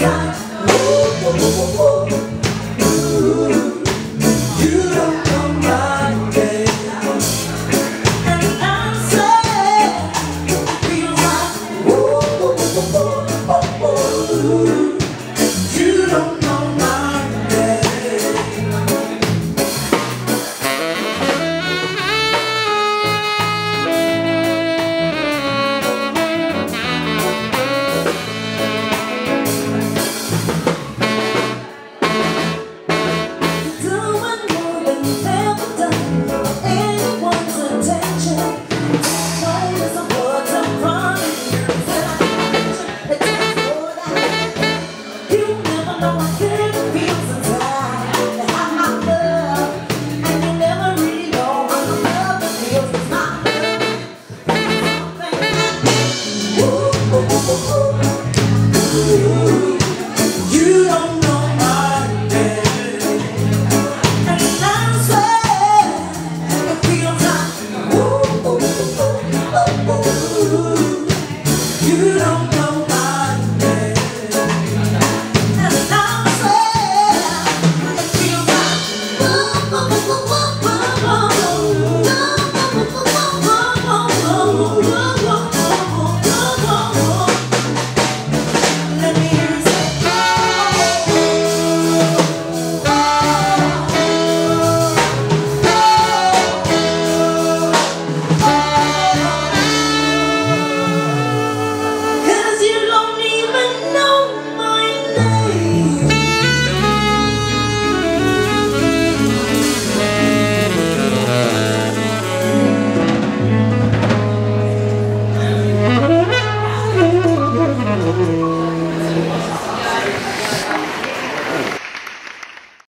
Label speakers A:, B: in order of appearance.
A: Ooh Ooh, ooh, ooh,